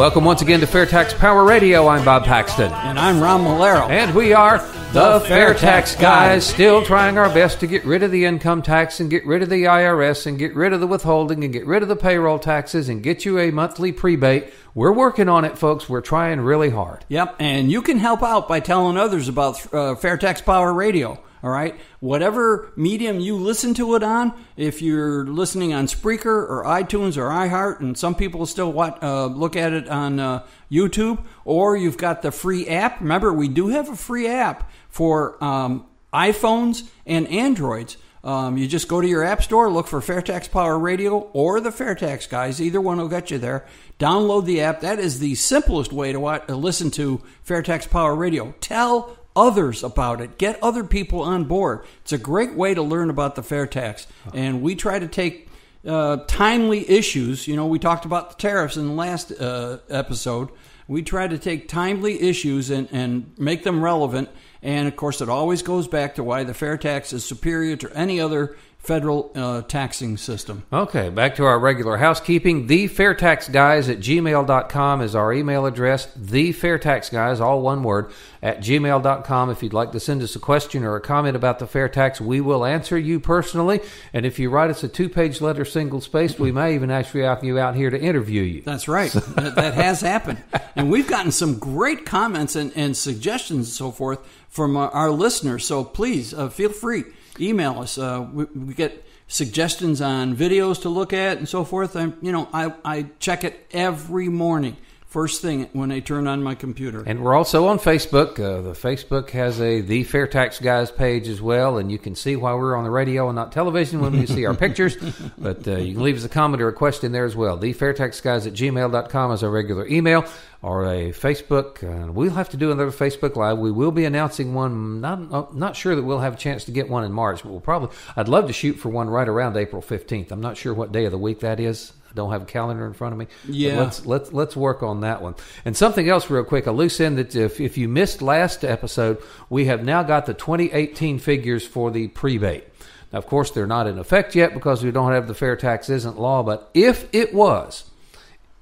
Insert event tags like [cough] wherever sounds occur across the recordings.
Welcome once again to Fair Tax Power Radio. I'm Bob Paxton. And I'm Ron Malero. And we are the, The Fair Fair Tax Tax Guys, Guys. still trying our best to get rid of the income tax and get rid of the IRS and get rid of the withholding and get rid of the payroll taxes and get you a monthly prebate. We're working on it, folks. We're trying really hard. Yep, and you can help out by telling others about uh, Fair Tax Power Radio. All right, whatever medium you listen to it on, if you're listening on Spreaker or iTunes or iHeart, and some people still watch, uh, look at it on uh, YouTube, or you've got the free app. Remember, we do have a free app for um, iPhones and Androids. Um, you just go to your app store, look for Fairtax Power Radio or the Fairtax guys. Either one will get you there. Download the app. That is the simplest way to, watch, to listen to Fairtax Power Radio. Tell others about it. Get other people on board. It's a great way to learn about the fair tax. And we try to take uh, timely issues. You know, we talked about the tariffs in the last uh, episode. We try to take timely issues and, and make them relevant. And of course, it always goes back to why the fair tax is superior to any other federal uh, taxing system. Okay, back to our regular housekeeping. The Fairtaxguys at gmail.com is our email address. The Fairtaxguys, all one word, at gmail.com. If you'd like to send us a question or a comment about the fair tax, we will answer you personally. And if you write us a two page letter, single spaced, we may even actually have you out here to interview you. That's right. [laughs] that, that has happened. And we've gotten some great comments and, and suggestions and so forth from our, our listeners. So please uh, feel free. Email us. Uh, we, we get suggestions on videos to look at and so forth. I, you know, I, I check it every morning, first thing when I turn on my computer. And we're also on Facebook. Uh, the Facebook has a The Fair Tax Guys page as well, and you can see why we're on the radio and not television when you see our pictures. [laughs] But uh, you can leave us a comment or a question there as well. The Fair Tax Guys at gmail.com is our regular email or a Facebook. Uh, we'll have to do another Facebook Live. We will be announcing one. Not uh, not sure that we'll have a chance to get one in March, but we'll probably. I'd love to shoot for one right around April 15th. I'm not sure what day of the week that is. I don't have a calendar in front of me. But Yeah. let's let's let's work on that one. And something else, real quick, a loose end that if if you missed last episode, we have now got the 2018 figures for the prebate. Now, of course, they're not in effect yet because we don't have the fair tax isn't law. But if it was,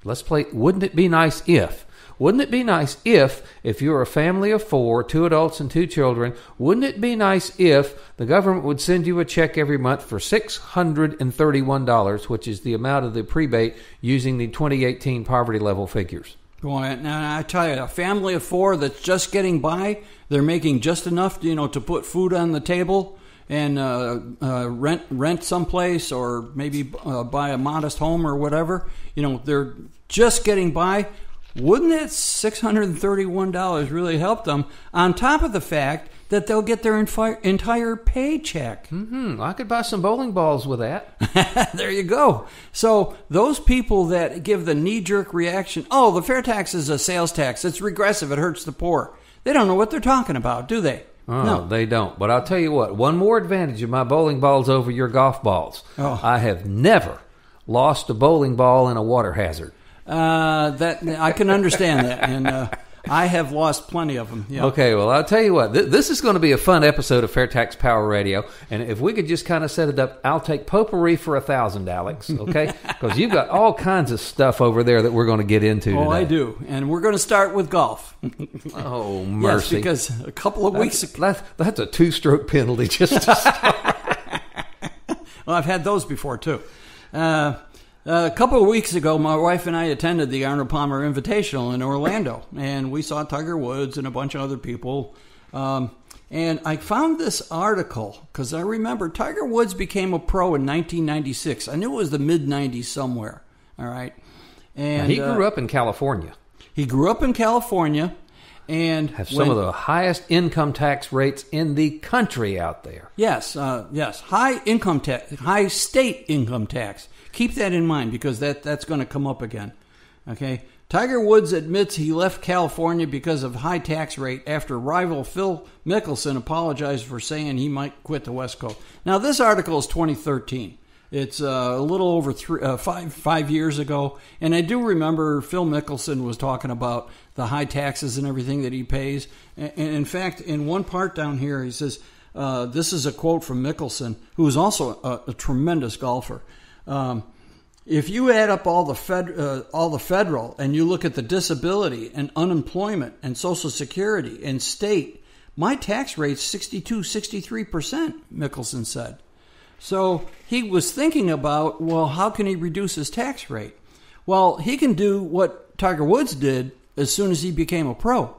let's play. Wouldn't it be nice if? Wouldn't it be nice if, if you're a family of four, two adults and two children, wouldn't it be nice if the government would send you a check every month for $631, which is the amount of the prebate using the 2018 poverty level figures? Boy, now I tell you, a family of four that's just getting by, they're making just enough, you know, to put food on the table and uh, uh, rent rent someplace or maybe uh, buy a modest home or whatever. You know, they're just getting by. Wouldn't that six hundred and thirty-one dollars really help them? On top of the fact that they'll get their infi- entire paycheck. Hmm, I could buy some bowling balls with that. [laughs] there you go. So those people that give the knee-jerk reaction, "Oh, the fair tax is a sales tax. It's regressive. It hurts the poor." They don't know what they're talking about, do they? Oh, no. they don't. But I'll tell you what, one more advantage of my bowling balls over your golf balls. Oh. I have never lost a bowling ball in a water hazard. Uh, that I can understand that, and uh, I have lost plenty of them. Yeah. Okay, well, I'll tell you what, th- this is going to be a fun episode of Fair Tax Power Radio. And if we could just kind of set it up, I'll take potpourri for a thousand, Alex, okay? [laughs] Because you've got all kinds of stuff over there that we're going to get into Oh, today. I do, and we're going to start with golf. Oh, [laughs] mercy! Yes, because a couple of weeks. that's, that's, that's a two stroke penalty just to [laughs] start. Well, I've had those before too. Uh, a couple of weeks ago, my wife and I attended the Arnold Palmer Invitational in Orlando, and we saw Tiger Woods and a bunch of other people. Um, and I found this article because I remember Tiger Woods became a pro in 1996. I knew it was the mid 90s somewhere. All right, and he grew uh, up in California. He grew up in California, and Have some when- of the highest income tax rates in the country out there. Yes, uh, yes. High income tax, high state income tax. Keep that in mind because that, that's going to come up again. Okay. Tiger Woods admits he left California because of high tax rate after rival Phil Mickelson apologized for saying he might quit the West Coast. Now, this article is 2013. It's uh, a little over three, uh, five five years ago, and I do remember Phil Mickelson was talking about the high taxes and everything that he pays. And, in fact, in one part down here, he says, uh, "This is a quote from Mickelson, who is also a, a tremendous golfer." Um, if you add up all the fed, uh, all the federal, and you look at the disability and unemployment and Social Security and state, my tax rate's 62, 63 percent. Mickelson said. So he was thinking about, well, how can he reduce his tax rate? Well, he can do what Tiger Woods did as soon as he became a pro.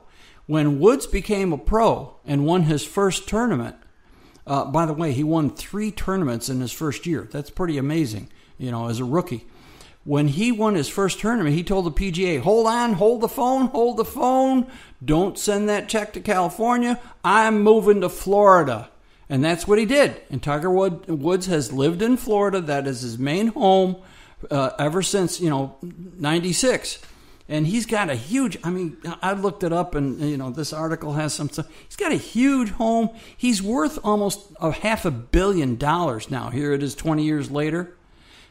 When Woods became a pro and won his first tournament, uh, by the way, he won three tournaments in his first year. That's pretty amazing, you know, as a rookie. When he won his first tournament, he told the PGA, hold on, hold the phone, hold the phone. Don't send that check to California. I'm moving to Florida. And that's what he did. And Tiger Woods has lived in Florida. That is his main home uh, ever since, you know, 96 and he's got a huge i mean i looked it up and you know this article has some stuff he's got a huge home he's worth almost a half a billion dollars now here it is 20 years later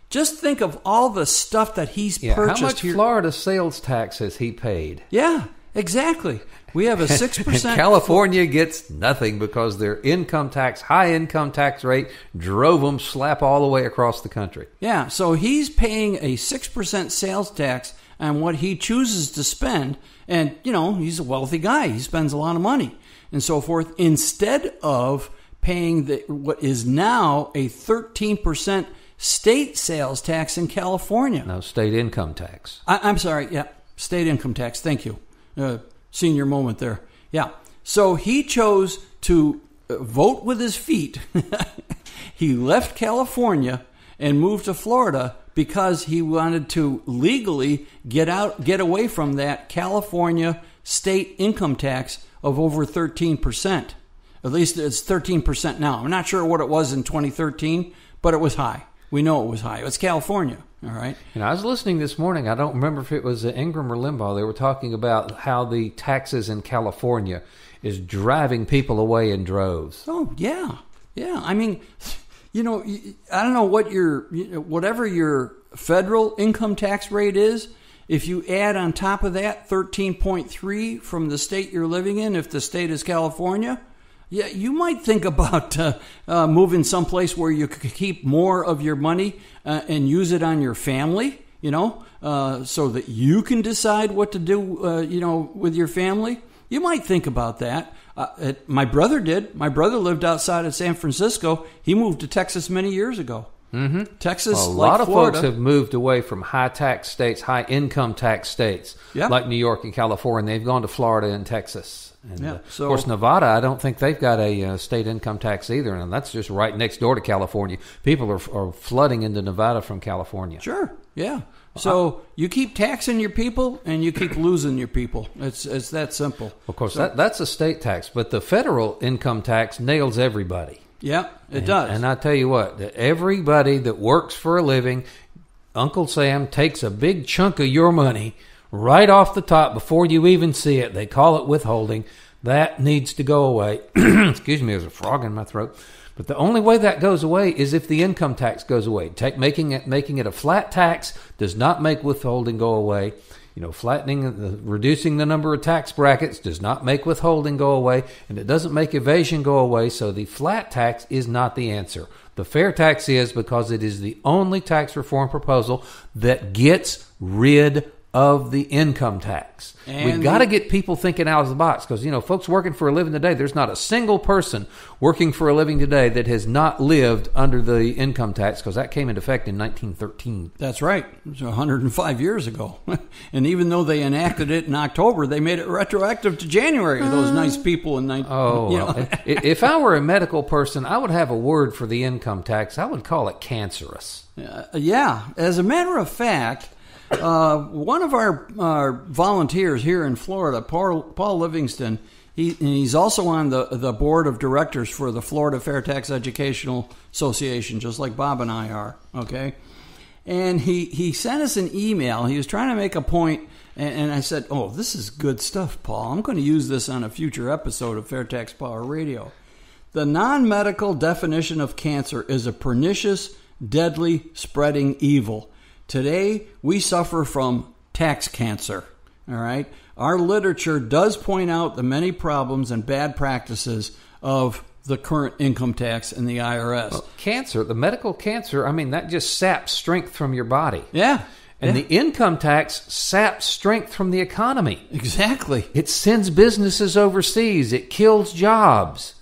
just think of all the stuff that he's Yeah, purchased how much here Florida sales tax has he paid? yeah exactly we have a [laughs] 6% California gets nothing because their income tax, high income tax rate, drove them slap all the way across the country. Yeah, so he's paying a 6% sales tax on what he chooses to spend. And, you know, he's a wealthy guy. He spends a lot of money and so forth. Instead of paying the, what is now a 13% state sales tax in California. No state income tax. I, I'm sorry, yeah, state income tax. Thank you. Uh, senior moment there. Yeah. So he chose to uh, vote with his feet. [laughs] he left California and moved to Florida because he wanted to legally get out, get away from that California state income tax of over 13%. At least it's 13% now. I'm not sure what it was in 2013, but it was high. We know it was high. It's California. All right. And I was listening this morning. I don't remember if it was uh, Ingraham or Limbaugh. They were talking about how the taxes in California is driving people away in droves. Oh yeah, yeah. I mean, you know, I don't know what your whatever your federal income tax rate is. If you add on top of that thirteen point three from the state you're living in, if the state is California, yeah, you might think about uh, uh, moving someplace where you could keep more of your money uh, and use it on your family. You know, uh, so that you can decide what to do. Uh, you know, with your family. You might think about that. Uh, it, my brother did. My brother lived outside of San Francisco. He moved to Texas many years ago. Mm-hmm. Texas, Well, a like lot of Florida, folks have moved away from high tax states, high income tax states, Yeah. like New York and California. They've gone to Florida and Texas. And Yeah, uh, so- of course, Nevada, I don't think they've got a uh, state income tax either, and that's just right next door to California. People are, are flooding into Nevada from California. Sure. Yeah. So you keep taxing your people and you keep losing your people. It's it's that simple. Of course, that, that's a state tax, but the federal income tax nails everybody. Yeah, it does. And I tell you what, everybody that works for a living, Uncle Sam takes a big chunk of your money right off the top before you even see it. They call it withholding. That needs to go away. [clears throat] Excuse me, there's a frog in my throat. But the only way that goes away is if the income tax goes away. Take, making it making it a flat tax does not make withholding go away. You know, flattening, the, reducing the number of tax brackets does not make withholding go away, and it doesn't make evasion go away. So the flat tax is not the answer. The fair tax is because it is the only tax reform proposal that gets rid of the income tax. And We've got to get people thinking out of the box because you know, folks working for a living today. There's not a single person working for a living today that has not lived under the income tax because that came into effect in 1913. That's right. It was 105 years ago. [laughs] and even though they enacted it in October, they made it retroactive to January. Those nice people in 19. Oh, you know. if I were a medical person, I would have a word for the income tax. I would call it cancerous. Uh, yeah. As a matter of fact, uh, one of our, our volunteers here in Florida, Paul, Paul Livingston, he, he's also on the, the board of directors for the Florida Fair Tax Educational Association, just like Bob and I are. Okay. And he, he sent us an email. He was trying to make a point, and, and I said, Oh, this is good stuff, Paul. I'm going to use this on a future episode of Fair Tax Power Radio. The non medical definition of cancer is a pernicious, deadly, spreading evil. Today, we suffer from tax cancer. All right? Our literature does point out the many problems and bad practices of the current income tax and the IRS. Cancer, the medical cancer, I mean, that just saps strength from your body. yeah. And yeah, the income tax saps strength from the economy. exactly. It sends businesses overseas. It kills jobs.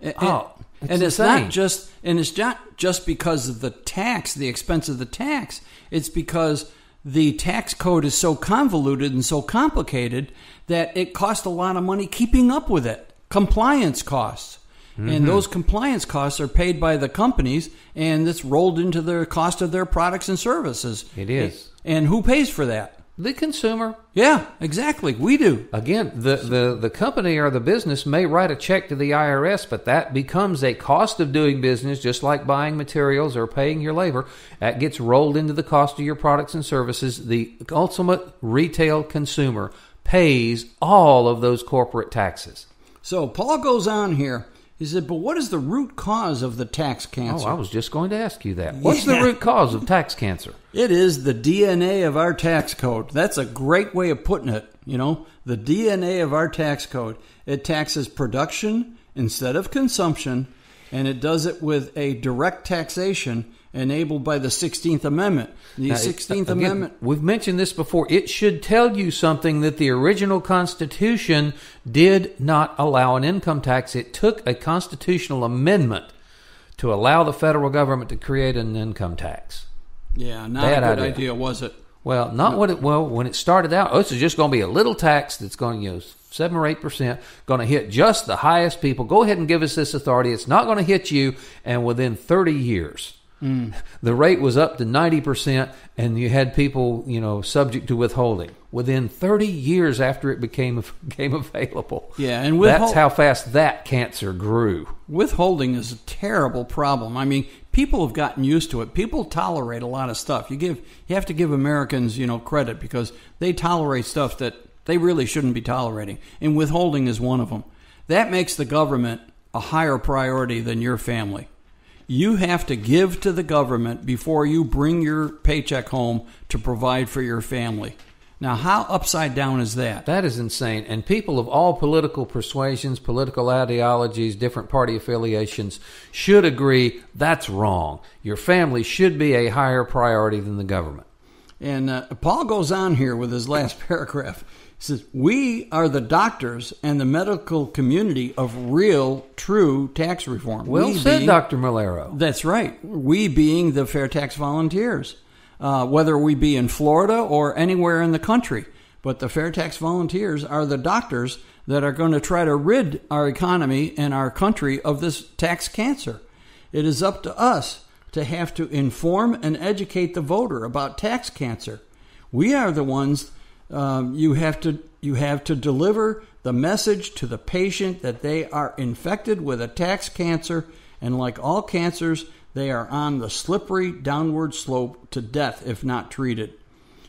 And, Oh, and it's it's not just and it's not just because of the tax, the expense of the tax. It's because the tax code is so convoluted and so complicated that it costs a lot of money keeping up with it. Compliance costs. Mm-hmm. And those compliance costs are paid by the companies and it's rolled into the cost of their products and services. It is. And who pays for that? The consumer. Yeah, exactly. We do. Again, the, the, the company or the business may write a check to the IRS, but that becomes a cost of doing business, just like buying materials or paying your labor. That gets rolled into the cost of your products and services. The ultimate retail consumer pays all of those corporate taxes. So Paul goes on here. He said, but what is the root cause of the tax cancer? Oh, I was just going to ask you that. What's Yeah. the root [laughs] cause of tax cancer? It is the DNA of our tax code. That's a great way of putting it. You know, the DNA of our tax code. It taxes production instead of consumption, and it does it with a direct taxation enabled by the 16th Amendment. The Now, 16th again, Amendment. We've mentioned this before. It should tell you something that the original Constitution did not allow an income tax. It took a constitutional amendment to allow the federal government to create an income tax. Yeah, not Bad a good idea. idea, was it? Well, not what it well when it started out. Oh, this is just going to be a little tax that's going to you know seven or eight percent, going to hit just the highest people. Go ahead and give us this authority. It's not going to hit you, and within thirty years, Mm. the rate was up to ninety percent, and you had people you know subject to withholding within thirty years after it became [laughs] became available. Yeah, and that's how fast that cancer grew. Withholding is a terrible problem. I mean, people have gotten used to it. People tolerate a lot of stuff. You give you have to give Americans, you know, credit because they tolerate stuff that they really shouldn't be tolerating. And withholding is one of them. That makes the government a higher priority than your family. You have to give to the government before you bring your paycheck home to provide for your family. Now, how upside down is that? That is insane. And people of all political persuasions, political ideologies, different party affiliations should agree that's wrong. Your family should be a higher priority than the government. And uh, Paul goes on here with his last [laughs] paragraph. Says, We are the doctors and the medical community of real, true tax reform. Well we said, being- Dr. Malero. That's right. We being the Fair Tax Volunteers, uh, whether we be in Florida or anywhere in the country. But the Fair Tax Volunteers are the doctors that are going to try to rid our economy and our country of this tax cancer. It is up to us to have to inform and educate the voter about tax cancer. We are the ones um, you have to you have to deliver the message to the patient that they are infected with a tax cancer, and like all cancers, they are on the slippery downward slope to death if not treated.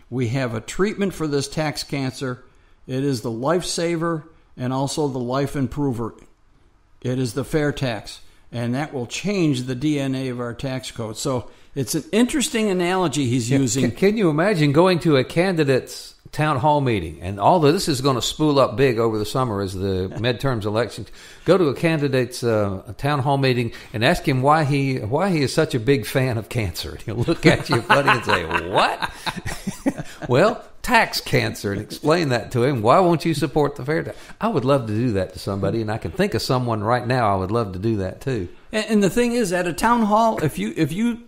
We have a treatment for this tax cancer. It is the lifesaver and also the life improver. It is the fair tax, and that will change the DNA of our tax code. So it's an interesting analogy he's using. Can, can you imagine going to a candidate's town hall meeting? And all although this is going to spool up big over the summer as the [laughs] midterms elections, go to a candidate's uh, town hall meeting and ask him why he why he is such a big fan of cancer. [laughs] And he'll look at you funny and say, "What?" [laughs] well, tax cancer, and explain that to him. Why won't you support the fair tax? I would love to do that to somebody, and I can think of someone right now. I would love to do that too. And, and the thing is, at a town hall, if you if you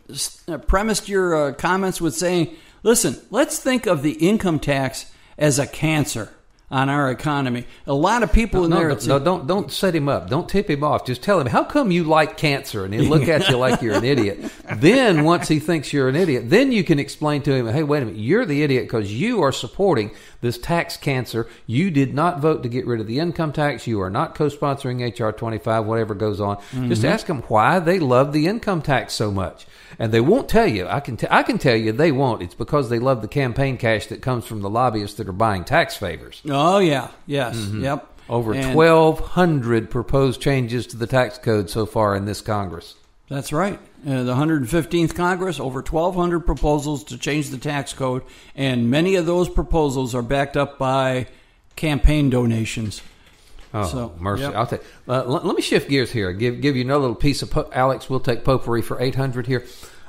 uh, premised your uh, comments with saying, "Listen, let's think of the income tax as a cancer on our economy," a lot of people in no, there. no, no, don't don't set him up. Don't tip him off. Just tell him how come you like cancer, and he'll look at you like you're an [laughs] idiot. Then once he thinks you're an idiot, then you can explain to him, hey, wait a minute, you're the idiot because you are supporting this tax cancer. You did not vote to get rid of the income tax. You are not co-sponsoring HR 25. Whatever goes on, just mm-hmm. ask them why they love the income tax so much. And they won't tell you. I can t- I can tell you they won't. It's because they love the campaign cash that comes from the lobbyists that are buying tax favors. oh yeah, yes, mm-hmm. yep. Over And 1,200 proposed changes to the tax code so far in this Congress. That's right. Uh, the 115th Congress, over 1,200 proposals to change the tax code, and many of those proposals are backed up by campaign donations. Oh, So, mercy! yep. I'll take. Uh, l- let me shift gears here. Give give you another little piece of po- Alex. We'll take potpourri for eight hundred here.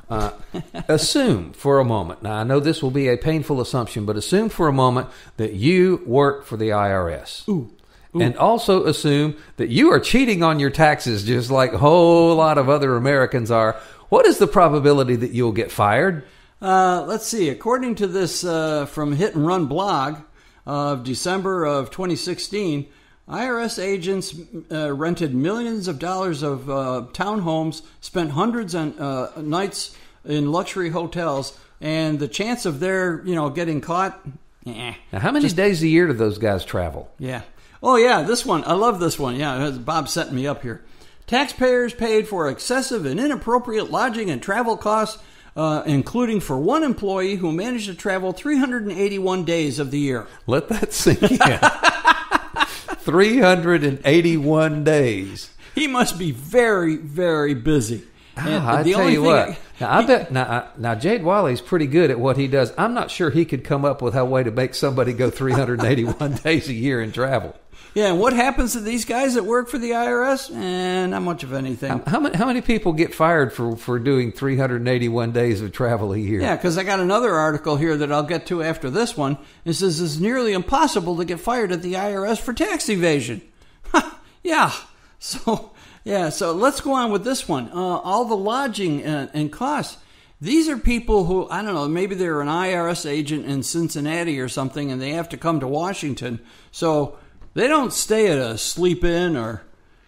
Uh, [laughs] assume for a moment. Now I know this will be a painful assumption, but assume for a moment that you work for the IRS. Ooh. And also assume that you are cheating on your taxes, just like a whole lot of other Americans are. What is the probability that you'll get fired? Uh, let's see. According to this uh, from Hit and Run blog of December of 2016, IRS agents uh, rented millions of dollars of uh, townhomes, spent hundreds of uh, nights in luxury hotels, and the chance of their you know getting caught, eh. Now, how many days a year do those guys travel? Yeah. Oh, yeah, this one. I love this one. Yeah, Bob setting me up here. Taxpayers paid for excessive and inappropriate lodging and travel costs, uh, including for one employee who managed to travel 381 days of the year. Let that sink in. [laughs] 381 days. He must be very, very busy. Ah, I tell you what. I- now I bet now, I- now Jade Wiley's pretty good at what he does. I'm not sure he could come up with a way to make somebody go 381 [laughs] days a year and travel. Yeah, and what happens to these guys that work for the IRS? And not much of anything. How many how many people get fired for for doing 381 days of travel a year? Yeah, because I got another article here that I'll get to after this one. It says it's nearly impossible to get fired at the IRS for tax evasion. yeah. So yeah. So let's go on with this one. Uh, all the lodging and, and costs. These are people who I don't know. Maybe they're an IRS agent in Cincinnati or something, and they have to come to Washington. So they don't stay at a Sleep Inn or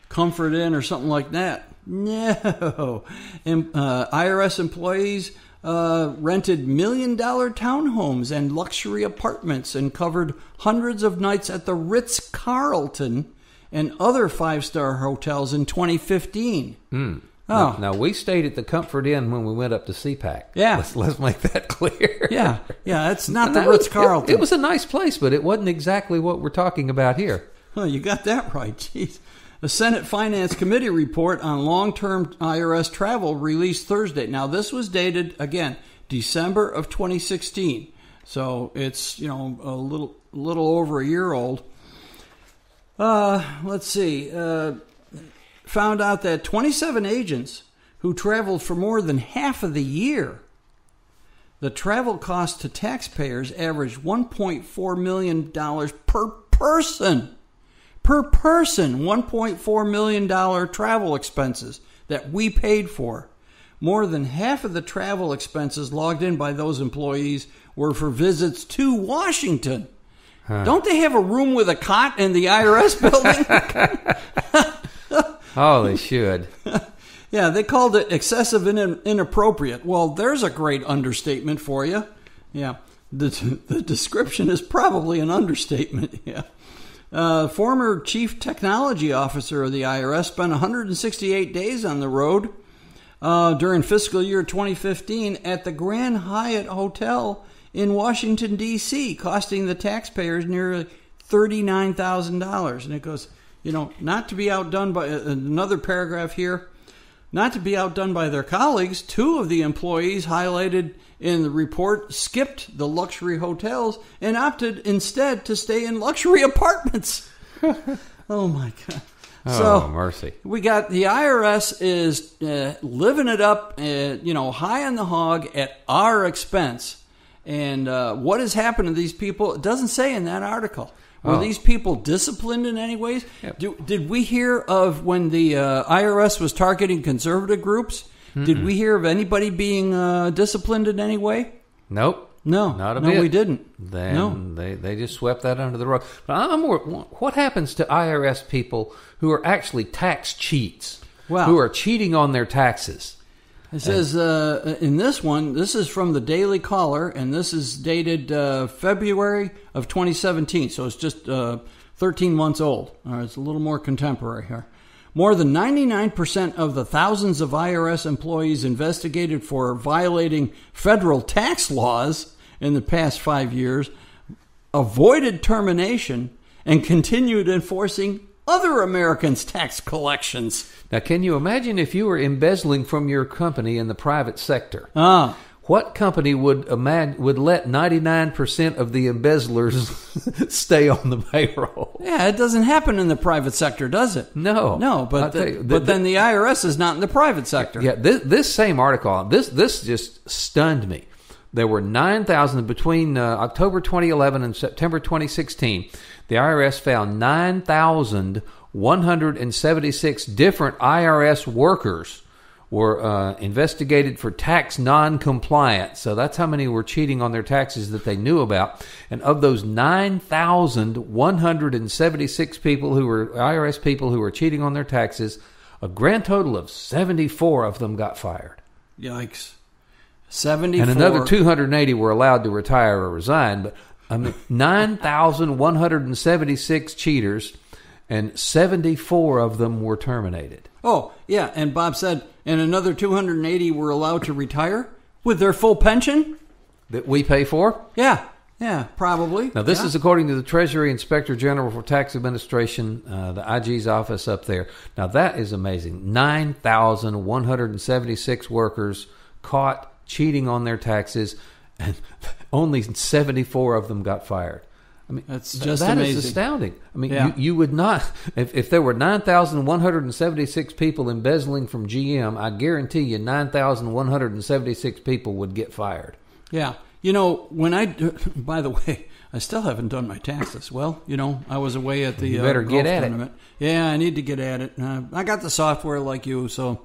Comfort Inn or something like that. No. Em- uh, IRS employees uh, rented million dollar townhomes and luxury apartments and covered hundreds of nights at the Ritz Carlton and other five star hotels in 2015. Oh. Now, now, we stayed at the Comfort Inn when we went up to CPAC. Yeah. let's, let's make that [laughs] clear. Yeah, yeah, it's not the Ritz Carlton. It, it was a nice place, but it wasn't exactly what we're talking about here. Oh, you got that right. [laughs] Jeez. The Senate Finance Committee report on long term IRS travel released Thursday. Now, this was dated, again, December of 2016. So it's, you know, a little, little over a year old. Uh, let's see. Uh, found out that 27 agents who traveled for more than half of the year the travel cost to taxpayers averaged $1.4 million per person. Per person, $1.4 million travel expenses that we paid for. More than half of the travel expenses logged in by those employees were for visits to Washington. Don't they have a room with a cot in the IRS building? [laughs] [laughs] Oh, they should. Yeah, they called it excessive and inappropriate. Well, there's a great understatement for you. Yeah, the, [laughs] the description is probably an understatement. [laughs] Yeah. Uh, former chief technology officer of the IRS spent 168 days on the road uh, during fiscal year 2015 at the Grand Hyatt Hotel in Washington, D.C., costing the taxpayers nearly $39,000. And it goes, you know, not to be outdone by uh, another paragraph here. Not to be outdone by their colleagues, two of the employees highlighted in the report skipped the luxury hotels and opted instead to stay in luxury [laughs] apartments. [laughs] oh my God. Oh, mercy. We got the IRS is uh, living it up, uh, you know, high on the hog at our expense. And uh, what has happened to these people? It doesn't say in that article. Were Oh. these people disciplined in any ways? Yep. Do, did we hear of when the uh, IRS was targeting conservative groups? Did we hear of anybody being uh, disciplined in any way? Nope. No, Not a no, bit. we didn't. Then no, they, they just swept that under the rug. But I'm more, what happens to IRS people who are actually tax cheats, Well- who are cheating on their taxes? It says uh, in this one, this is from the Daily Caller, and this is dated uh, February of 2017, so it's just uh, 13 months old. All right, it's a little more contemporary here. More than 99% of the thousands of IRS employees investigated for violating federal tax laws in the past five years avoided termination and continued enforcing other Americans' tax collections. Now, can you imagine if you were embezzling from your company in the private sector? Ah. What company would would let 99% of the embezzlers [laughs] stay on the payroll? Yeah, it doesn't happen in the private sector, does it? No. No, but the- you, the- but then the IRS is not in the private sector. Yeah, this, this same article, this this just stunned me. There were 9,000 between uh, October 2011 and September 2016. The IRS found 9,176 different IRS workers were uh, investigated for tax non-compliance. So that's how many were cheating on their taxes that they knew about. And of those 9,176 people who were IRS people who were cheating on their taxes, a grand total of 74 of them got fired. Yikes. 74. And another 280 were allowed to retire or resign. But I mean, 9,176 cheaters, and 74 of them were terminated. Oh, yeah, and Bob said, and another 280 were allowed to retire with their full pension? That we pay for? Yeah, yeah, probably. Now, this Yeah. is according to the Treasury Inspector General for Tax Administration, uh, the IG's office up there. Now, that is amazing. 9,176 workers caught cheating on their taxes, and [laughs] only 74 of them got fired. I mean, That's th- just that is astounding. I mean, Yeah. you, you would not, if, if there were 9,176 people embezzling from GM, I guarantee you 9,176 people would get fired. Yeah. You know, when I, [laughs] by the way, I still haven't done my taxes. Well, you know, I was away at the You uh, better golf get at it. Yeah, I need to get at it. Uh, I got the software like you, so.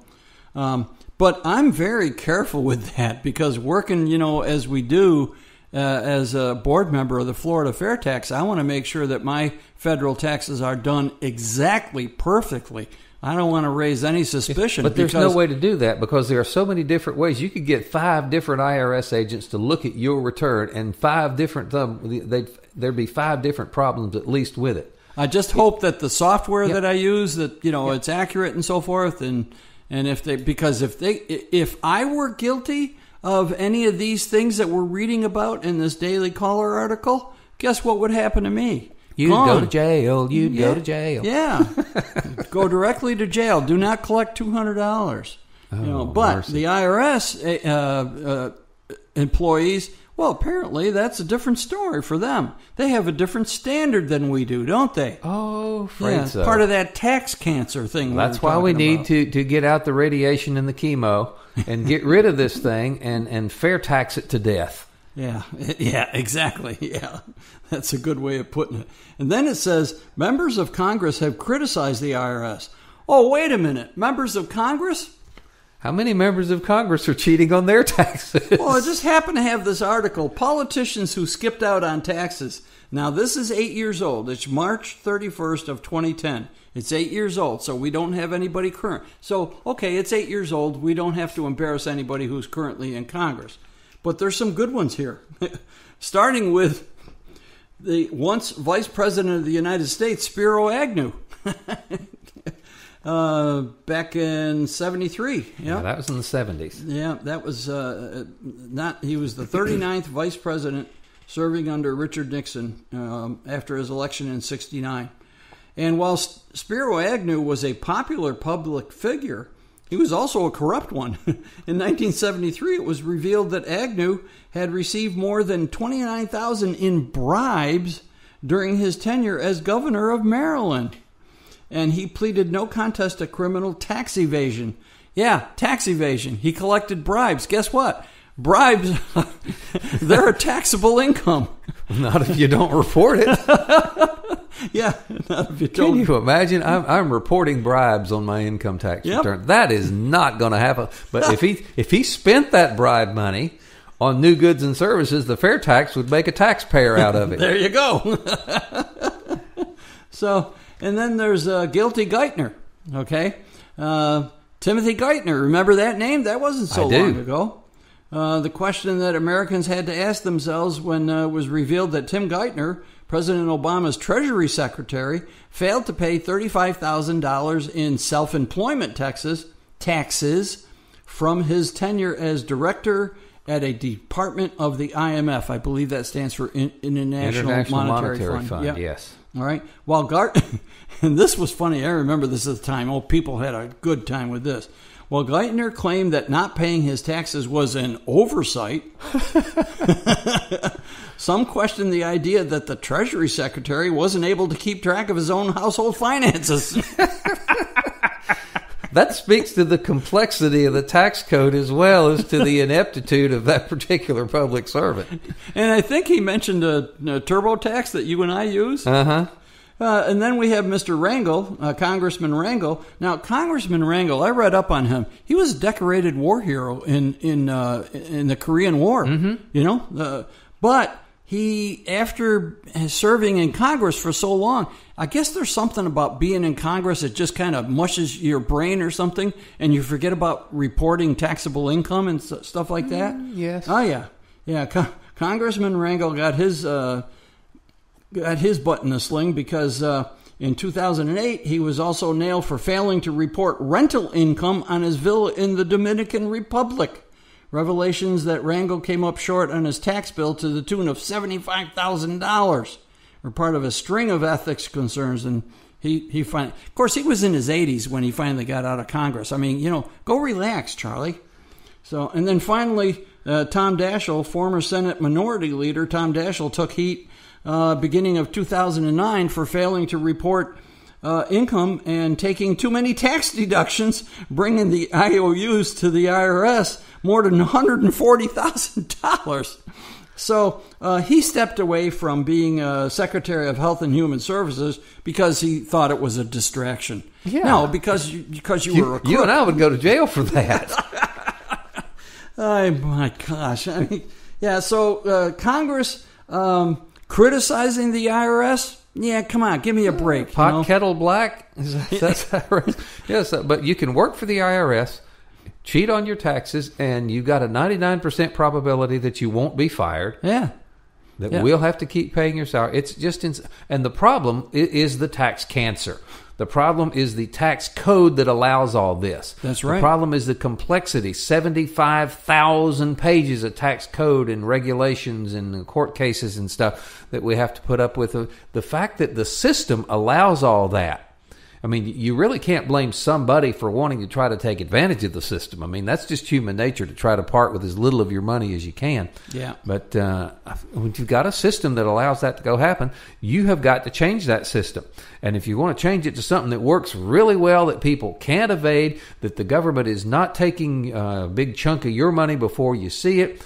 Um, but I'm very careful with [laughs] that because working, you know, as we do uh, as a board member of the Florida Fair Tax, I want to make sure that my federal taxes are done exactly perfectly. I don't want to raise any suspicion. But there's no way to do that because there are so many different ways. You could get five different IRS agents to look at your return, and five different they'd, there'd be five different problems at least with it. I just hope that the software Yep. that I use that you know it's accurate and so forth and and if they because if they if I were guilty of any of these things that we're reading about in this Daily Caller article, guess what would happen to me? You'd go to jail. You'd Yeah. go to jail. Yeah, [laughs] go directly to jail. Do not collect two hundred dollars. you know, Oh, but mercy. the IRS uh, uh, employees, well, apparently that's a different story for them. They have a different standard than we do, don't they? Oh, Yeah, so. part of that tax cancer thing. we That's why we need about. to, to get out the radiation and the chemo and get rid of this thing and, and fair tax it to death. Yeah, [laughs] yeah, exactly. [laughs] Yeah, that's a good way of putting it. And then it says members of Congress have criticized the IRS. Oh, wait a minute, members of Congress? How many members of Congress are cheating on their [laughs] taxes? Well, I just happen to have this article: politicians who skipped out on taxes. Now, this is eight years old. It's March 31st of 2010. It's eight years old, so we don't have anybody current. So, okay, it's eight years old. We don't have to embarrass anybody who's currently in Congress. But there's some good ones here. [laughs] Starting with the once Vice President of the United States, Spiro Agnew. [laughs] uh, back in 73. Yeah, that was in the 70s. Yeah, that was uh, not. He was the 39th vice president serving under Richard Nixon um, after his election in '69. And while Spiro Agnew was a popular public figure, he was also a corrupt one. [laughs] in 1973, it was revealed that Agnew had received more than 29,000 in bribes during his tenure as governor of Maryland and he pleaded no contest to criminal tax evasion. Yeah, tax evasion. He collected bribes. Guess what? Bribes, [laughs] they're a taxable income. [laughs] Not if you don't report it. [laughs] Yeah, not if you Can don't. you imagine? I'm, I'm reporting bribes on my income tax Yep. return. That is not going to happen. But if he if he spent that bribe money on new goods and services, the fair tax would make a taxpayer out of it. There you go. so, and then there's uh, Guilty Geithner. Okay, uh, Timothy Geithner. Remember that name? That wasn't so long ago. Uh, the question that Americans had to ask themselves when uh, it was revealed that Tim Geithner, President Obama's Treasury Secretary, failed to pay $35,000 in self-employment taxes, taxes from his tenure as director at a department of the IMF. I believe that stands for In- International, International Monetary, Monetary Fund. Fund, Yep. yes. All right. While Gart, [laughs] and this was funny. I remember this at the time. Oh, people had a good time with this. While Geithner claimed that not paying his taxes was an oversight, [laughs] some questioned the idea that the Treasury Secretary wasn't able to keep track of his own household finances. [laughs] That speaks to the complexity of the tax code as well as to the ineptitude of that particular public servant. and I think he mentioned a, a TurboTax that you and I use. Uh huh. Uh, and then we have Mr. Rangel, uh, Congressman Rangel. Now, Congressman Rangel, I read up on him. He was a decorated war hero in in uh, in the Korean War. Mm-hmm. You know, uh, but he after serving in Congress for so long, I guess there's something about being in Congress that just kind of mushes your brain or something, and you forget about reporting taxable income and st- stuff like that. yes. Oh yeah, yeah. Co- Congressman Rangel got his uh, got his butt in a sling because uh, in 2008 he was also nailed for failing to report rental income on his villa in the Dominican Republic. Revelations that Rangel came up short on his tax bill to the tune of $75,000 were part of a string of ethics concerns and he, he fin- of course he was in his 80s when he finally got out of Congress. I mean, you know, go relax, Charlie. So, and then finally, uh, Tom Daschle, former Senate Minority Leader, Tom Daschle took heat uh, beginning of 2009 for failing to report uh, income and taking too many tax [laughs] deductions, bringing the IOUs to the IRS more than $140,000. So uh, he stepped away from being uh, Secretary of Health and Human Services because he thought it was a distraction. Yeah. No, because you, because you, were a You, you and I would go to jail for that. [laughs] [laughs] Oh my gosh! I mean, yeah. So uh, Congress um, criticizing the IRS. Yeah, come on, give me a break. you Pot know? kettle black. Is that, [laughs] that's IRS. Yes, uh, but you can work for the IRS, cheat on your taxes, and you've got a 99% probability that you won't be fired. Yeah, That Yeah. we'll have to keep paying your salary. It's just ins- and the problem is the tax cancer. The problem is the tax code that allows all this. That's right. The problem is the complexity. Seventy-five thousand pages of tax code and regulations and court cases and stuff that we have to put up with. The fact that the system allows all that. I mean, you really can't blame somebody for wanting to try to take advantage of the system. I mean, that's just human nature to try to part with as little of your money as you can. Yeah. But uh, when you've got a system that allows that to go happen, you have got to change that system. And if you want to change it to something that works really well, that people can't evade, that the government is not taking a big chunk of your money before you see it,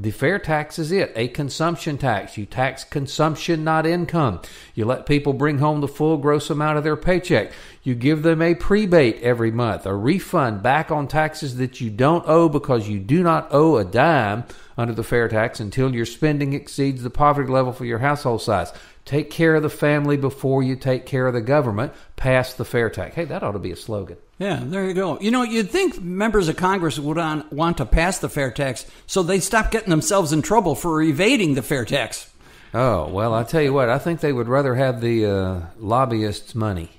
the fair tax is it, a consumption tax. You tax consumption, not income. You let people bring home the full gross amount of their paycheck. You give them a prebate every month, a refund back on taxes that you don't owe because you do not owe a dime under the fair tax until your spending exceeds the poverty level for your household size. Take care of the family before you take care of the government. Pass the fair tax. Hey, that ought to be a slogan. Yeah. There you go. You know, you'd think members of Congress would on, want to pass the fair tax so they'd stop getting themselves in trouble for evading the fair tax. Oh well, I tell you what, I think they would rather have the uh, lobbyists' money.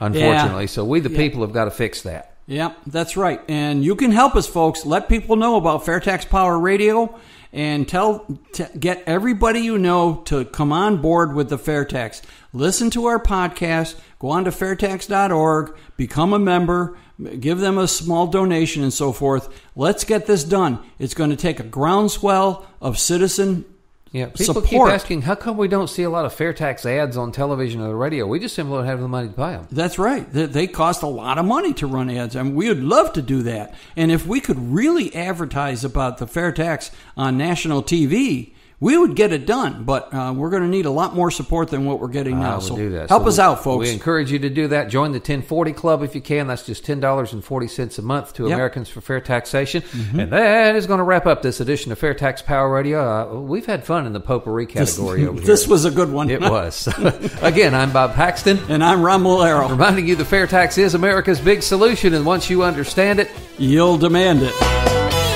Unfortunately, so we the people have got to fix that. Yeah, that's right. And you can help us, folks. Let people know about Fair Tax Power Radio and tell t- get everybody you know to come on board with the Fair Tax. Listen to our podcast, go on to fairtax.org, become a member, give them a small donation and so forth. Let's get this done. It's going to take a groundswell of citizen Yeah, people keep asking, how come we don't see a lot of fair tax ads on television or the radio? We just simply don't have the money to buy them. That's right. They, they cost a lot of money to run ads. I mean, we would love to do that. And if we could really advertise about the fair tax on national TV, we would get it done. But uh, we're going to need a lot more support than what we're getting now. So do that. help So us out, folks. We encourage you to do that. Join the 1040 Club if you can. That's just $10.40 a month to Yep. Americans for Fair Taxation. And that is going to wrap up this edition of Fair Tax Power Radio. Uh, we've had fun in the potpourri [laughs] category over here. this was a good one. It [laughs] was. [laughs] Again, I'm Bob Paxton. and I'm Ron Molero. Reminding you the fair tax is America's big solution, and once you understand it, You'll demand it.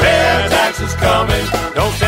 Fair tax is coming. Don't say